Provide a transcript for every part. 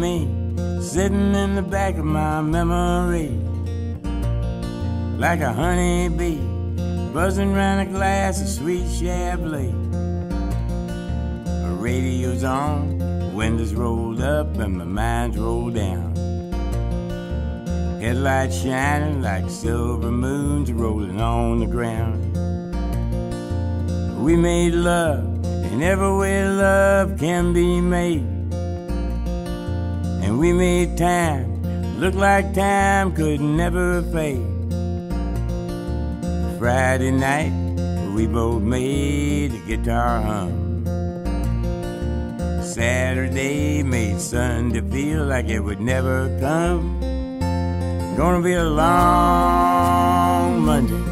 Me sitting in the back of my memory like a honeybee buzzing round a glass of sweet Chablis. A radio's on, windows rolled up, and my mind's rolled down. Headlights shining like silver moons rolling on the ground. We made love in every way love can be made. We made time look like time could never fade. Friday night, we both made a guitar hum. Saturday made Sunday feel like it would never come. Gonna be a long Monday.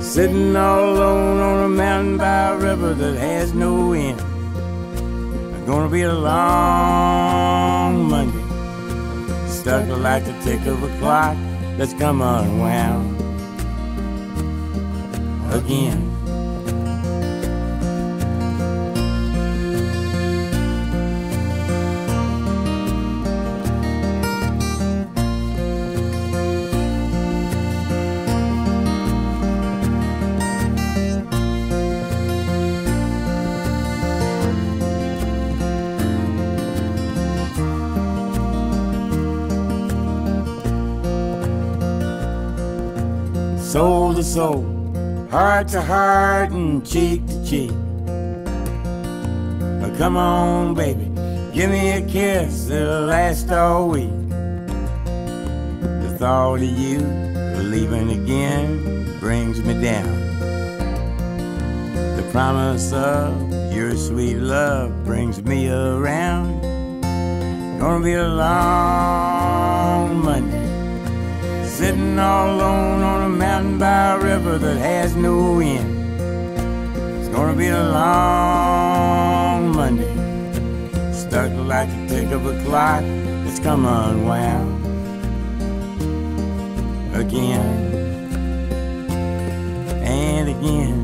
Sitting all alone on a mountain by a river that has no end. Gonna be a long. Stuck like the tick of a clock that's come unwound again. Soul to soul, heart to heart, and cheek to cheek. But come on, baby, give me a kiss that'll last all week. The thought of you leaving again brings me down. The promise of your sweet love brings me around. Gonna be a long Monday sitting all alone on a mountain by a river that has no end. It's gonna be a long Monday, stuck like the tick of a clock that's come unwound again and again.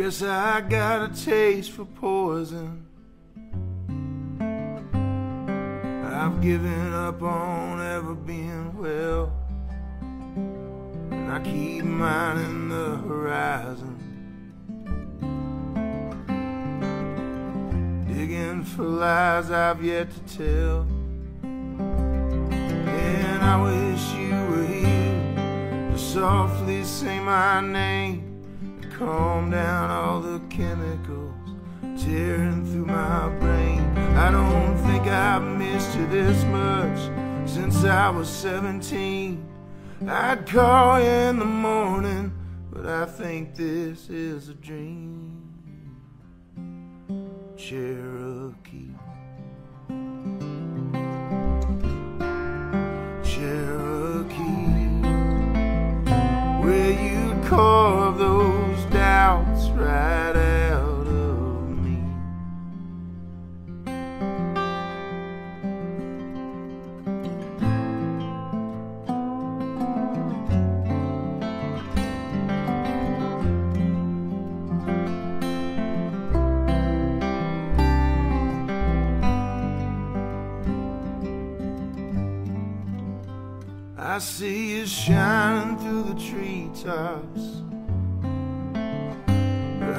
Guess I got a taste for poison. I've given up on ever being well. And I keep mining the horizon. Digging for lies I've yet to tell. And I wish you were here to softly say my name calm down all the chemicals tearing through my brain. I don't think I've missed you this much since I was 17. I'd call you in the morning, but I think this is a dream. Cherokee. Cherokee. Where you carve those right out of me. I see you shining through the treetops.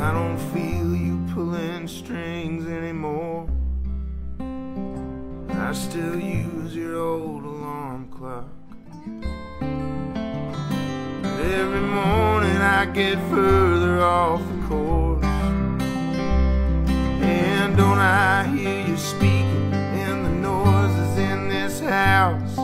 I don't feel you pulling strings anymore. I still use your old alarm clock. But Every morning I get further off the course. And don't I hear you speaking in the noises in this house?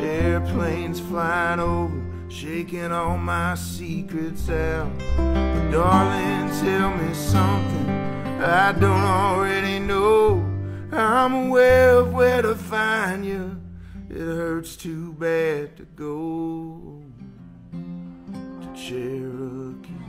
Airplanes flying over, shaking all my secrets out. Darling, tell me something I don't already know. I'm aware of where to find you. It hurts too bad to go to. Cherokee,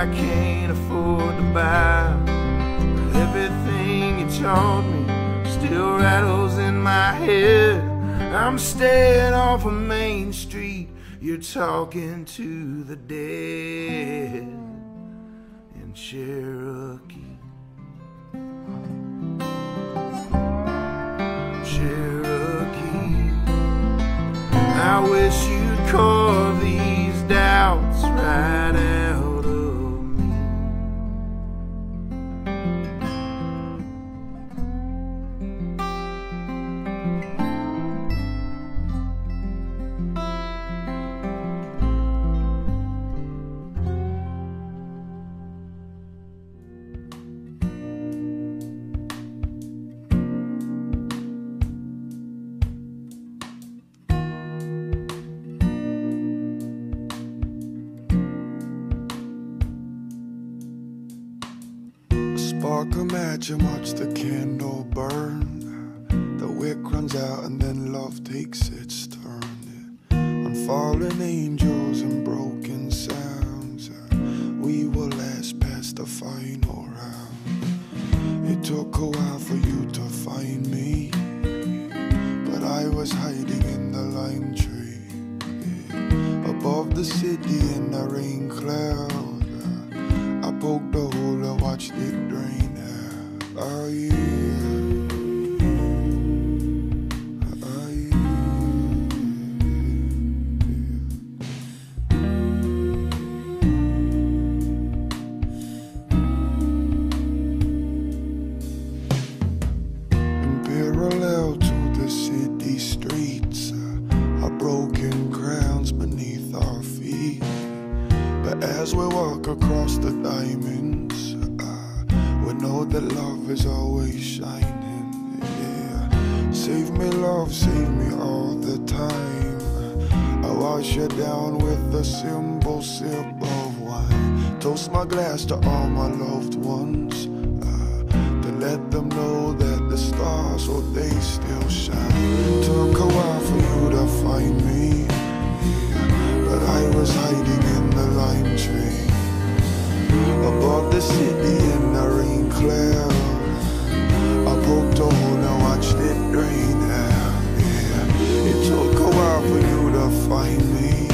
I can't afford to buy. But everything you taught me still rattles in my head. I'm staying off of Main Street. You're talking to the dead in Cherokee. Cherokee. I wish you'd carve these doubts right out Spark a match and watch the candle burn. The wick runs out and then love takes its turn. On fallen angels and broken sounds, uh, we will last past the final round. It took a while for you to find me, but I was hiding in the lime tree. Above the city in the rain cloud. Uh, I poked a hole and watched it drain out. Oh that love is always shining. Yeah. Save me, love, save me all the time. I wash you down with a simple sip of wine. Toast my glass to all my loved ones. uh, to let them know that the stars, oh, they still shine. Took a while for you to find me. But I was hiding Above the city in the rain cloud. I poked a hole and watched it drain out yeah. It took a while for you to find me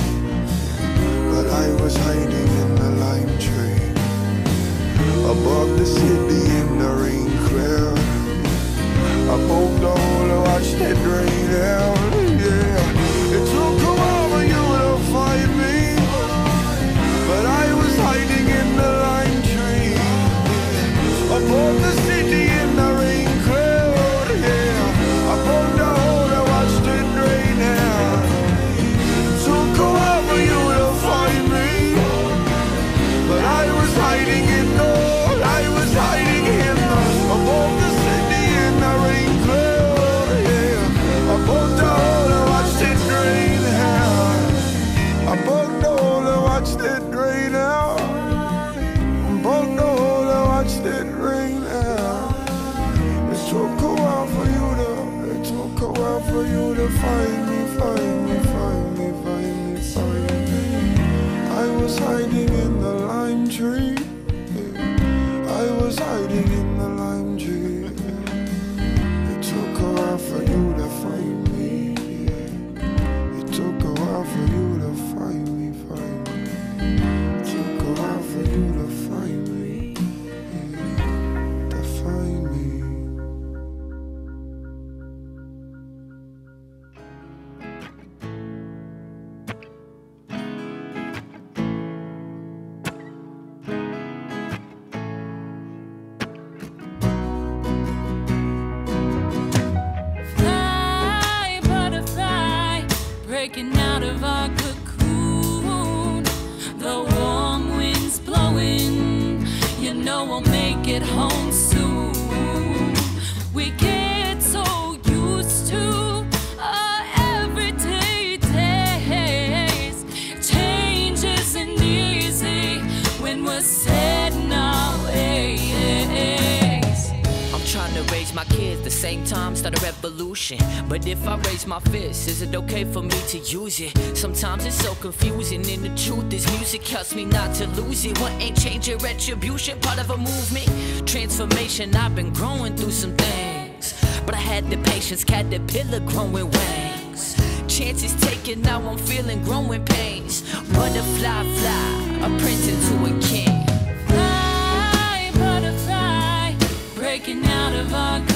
But I was hiding in the lime tree. Above the city in the rain cloud. I poked a hole and watched it drain out if I raise my fist, is it okay for me to use it? Sometimes it's so confusing, and the truth is, music helps me not to lose it. What ain't changing? Retribution, part of a movement. Transformation, I've been growing through some things. But I had the patience, caterpillar growing wings. Chances taken, now I'm feeling growing pains. Butterfly, fly, apprentice to a king. Fly, butterfly, breaking out of our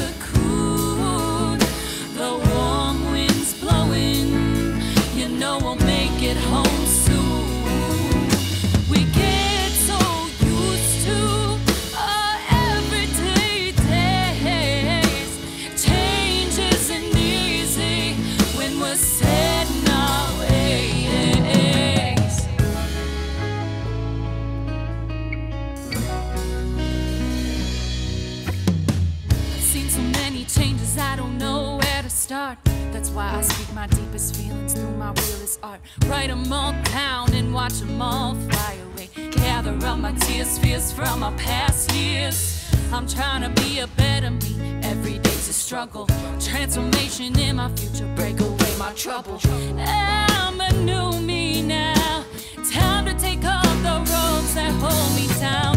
changes, and easy when we're setting our ways. I don't know where to start. That's why I my deepest feelings through my realest art. Write them all down and watch them all fly away. Gather up my tears, fears from my past years. I'm trying to be a better me. Every day's a struggle. Transformation in my future, break away my trouble. I'm a new me now. Time to take off the ropes that hold me down.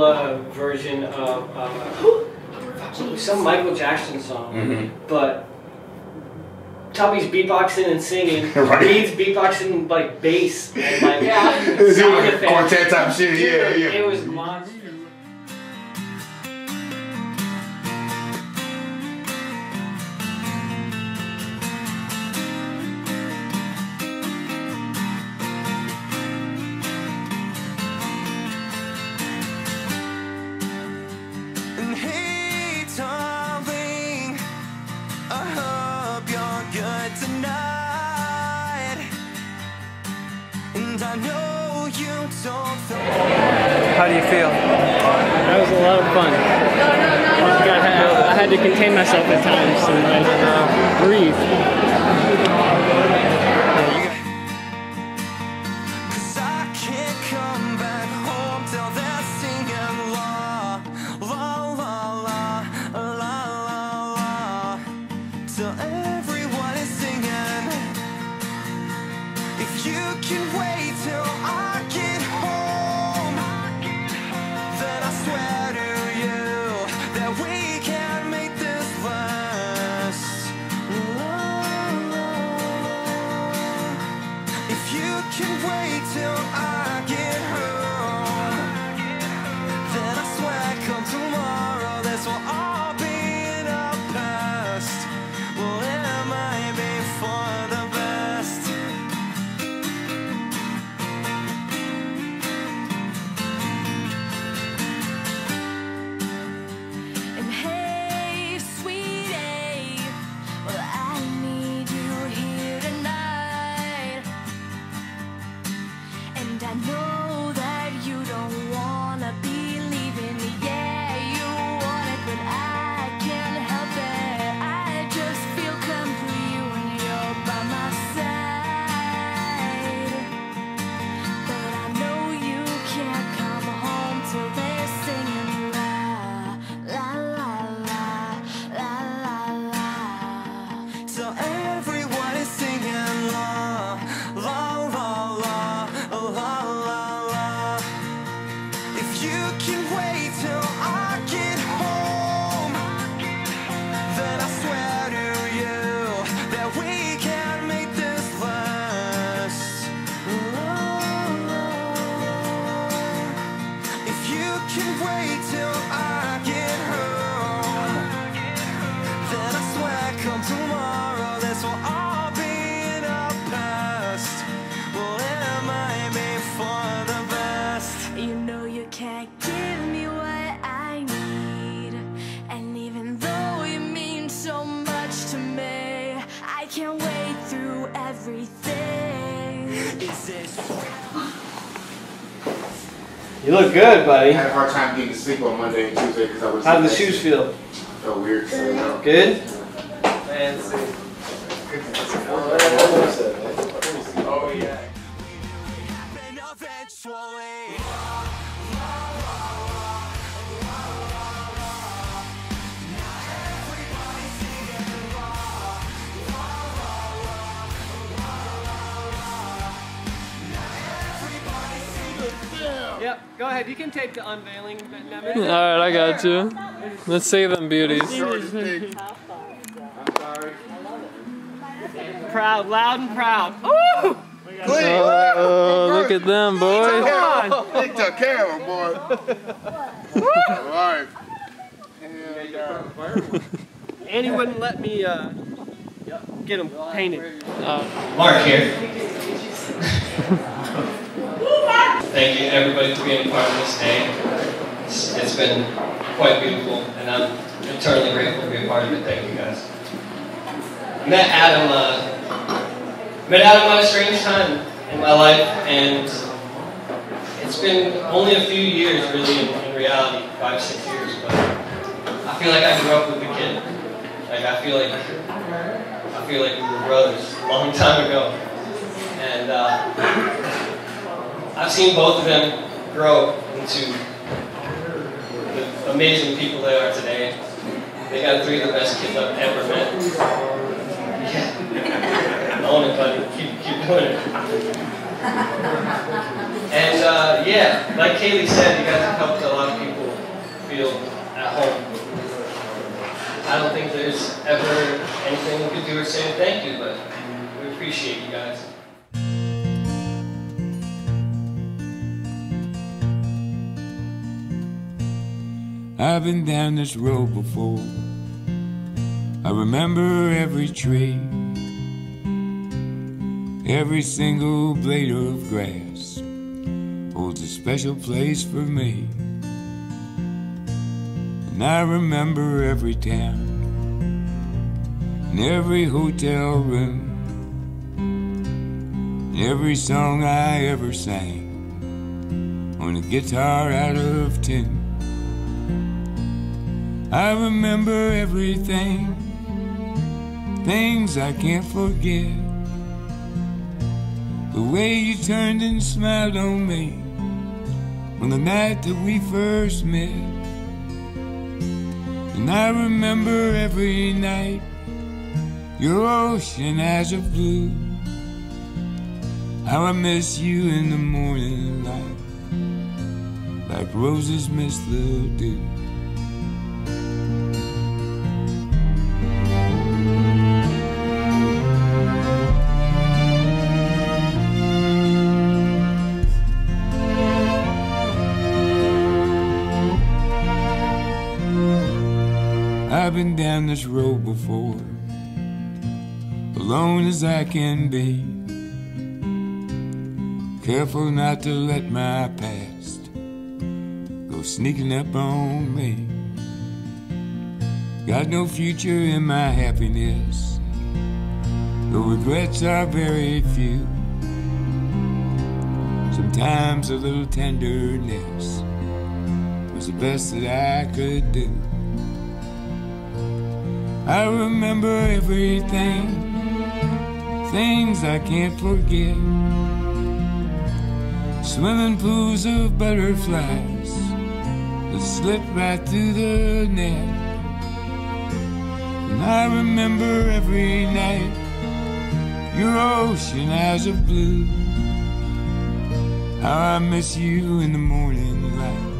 A version of uh, some Michael Jackson song. Mhm. But Tubby's beatboxing and singing. Right. Reed's beatboxing like bass and like sound Doing effects. quartet type shit, yeah, yeah. It was monster. You look good, buddy. I had a hard time getting to sleep on Monday and Tuesday because I was. How do the shoes feel? Felt weird. So, you know. Good? All right, I got you. Let's see them beauties. Proud, loud and proud. Ooh! Oh, look at them, boys. Come on! Lick the camera, boy. All right. And he wouldn't let me uh, get them painted. Mark here. Thank you everybody for being a part of this day. It's, it's been quite beautiful and I'm eternally grateful to be a part of it. Thank you guys. Met Adam, uh, met Adam at a strange time in my life and it's been only a few years really in, in reality, five, six years, but I feel like I grew up with the kid. Like I feel like I feel like we were brothers a long time ago. And uh, I've seen both of them grow into the amazing people they are today. They got three of the best kids I've ever met. Yeah. Own it, buddy. Keep, keep doing it. And uh, yeah, like Kaylee said, you guys have helped a lot of people feel at home. I don't think there's ever anything we could do or say to thank you, but we appreciate you guys. I've been down this road before. I remember every tree, every single blade of grass holds a special place for me. And I remember every town and every hotel room, and every song I ever sang on a guitar out of tune. I remember everything, things I can't forget. The way you turned and smiled on me on the night that we first met. And I remember every night your ocean eyes of blue. How I miss you in the morning light, like roses miss the dew. Alone as I can be. Careful not to let my past go sneaking up on me. Got no future in my happiness, the regrets are very few. Sometimes a little tenderness was the best that I could do. I remember everything, things I can't forget. Swimming pools of butterflies that slip right through the net. And I remember every night your ocean eyes of blue. How I miss you in the morning light,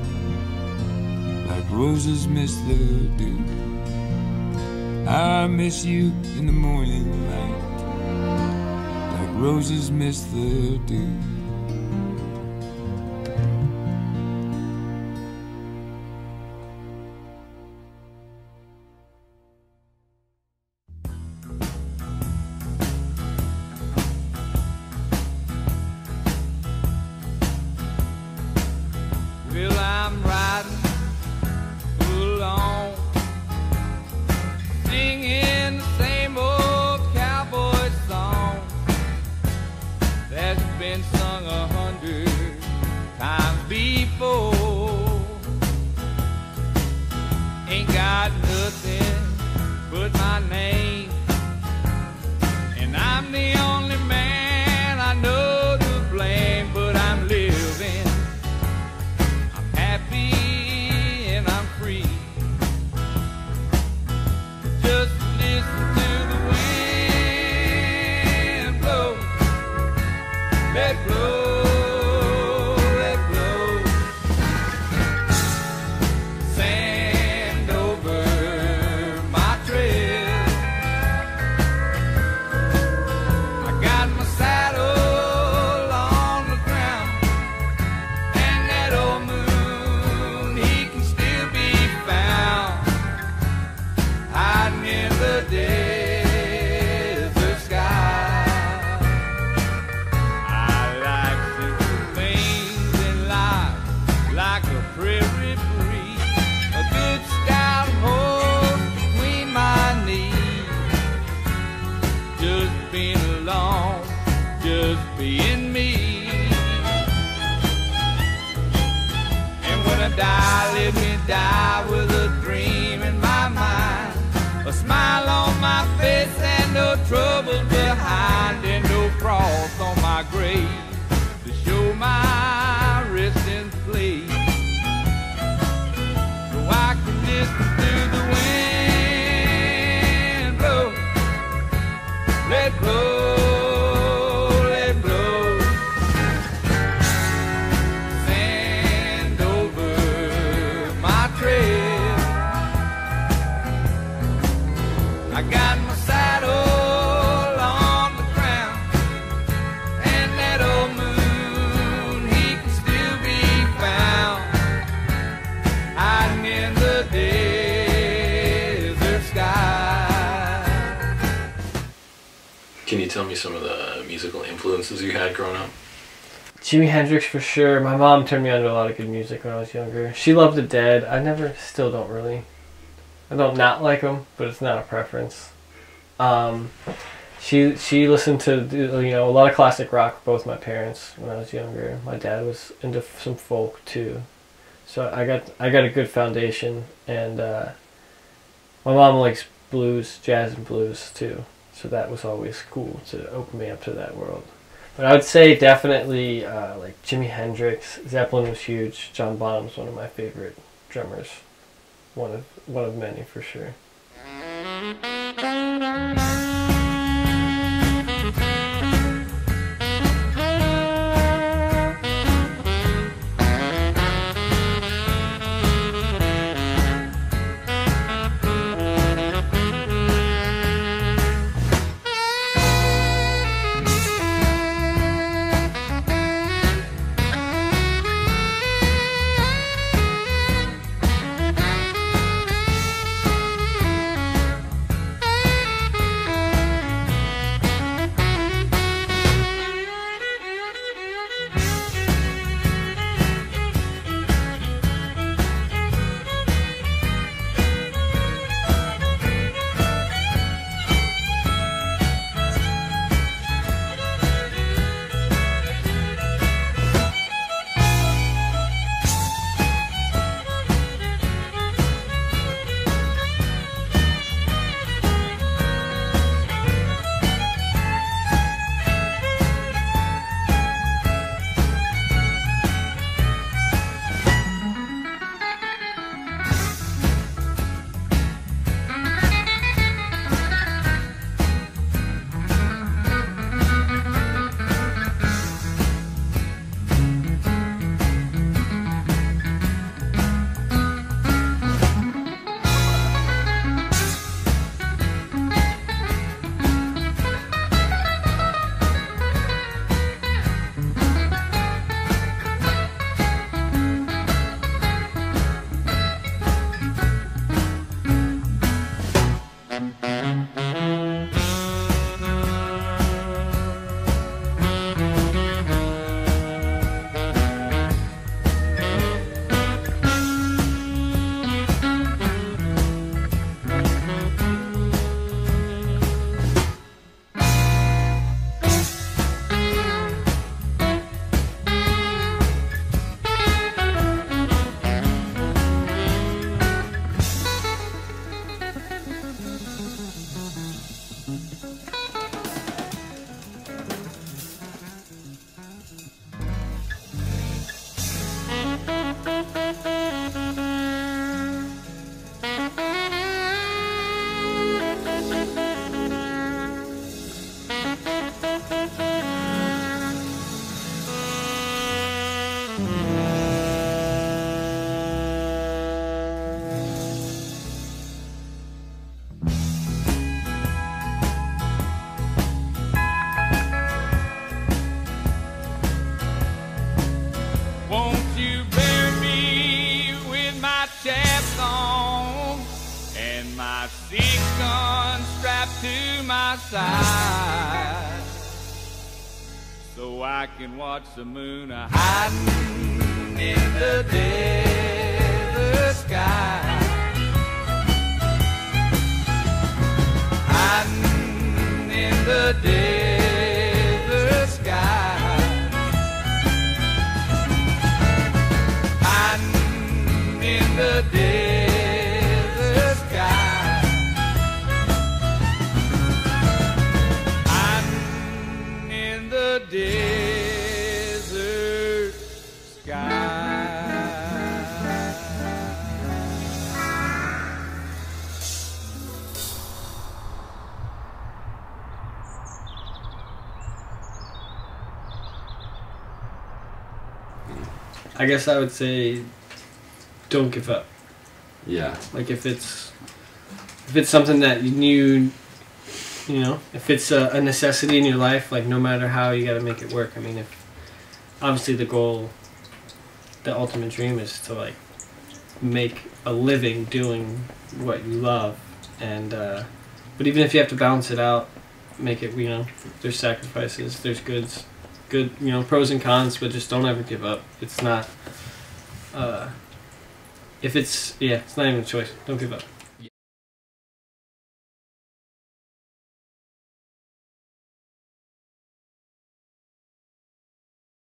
like roses miss the dew. I miss you in the morning light, roses miss the dew. Well, I'm riding Jimi Hendrix for sure. My mom turned me on to a lot of good music when I was younger. She loved the Dead. I never, still don't really. I don't not like them, but it's not a preference. Um, she she listened to you know a lot of classic rock. Both my parents when I was younger. My dad was into some folk too, so I got I got a good foundation. And uh, my mom likes blues, jazz, and blues too. So that was always cool to open me up to that world. But I would say definitely uh, like Jimi Hendrix, Zeppelin was huge. John Bonham's one of my favorite drummers. One of one of many for sure. Can watch the moon a hiding in the desert sky. Hiding in the I guess I would say don't give up. Yeah. Like if it's if it's something that you you know if it's a, a necessity in your life like no matter how you got to make it work i mean if obviously the goal the ultimate dream is to like make a living doing what you love and uh, but even if you have to balance it out make it you know there's sacrifices there's goods good you know pros and cons but just don't ever give up. It's not uh, if it's yeah it's not even a choice. Don't give up